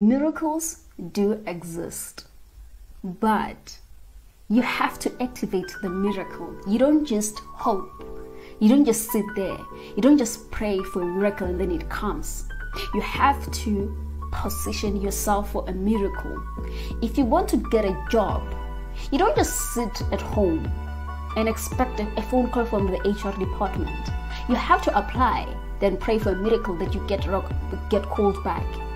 Miracles do exist, but you have to activate the miracle. You don't just hope. You don't just sit there. You don't just pray for a miracle and then it comes. You have to position yourself for a miracle. If you want to get a job, you don't just sit at home and expect a phone call from the HR department. You have to apply, then pray for a miracle that you get get called back.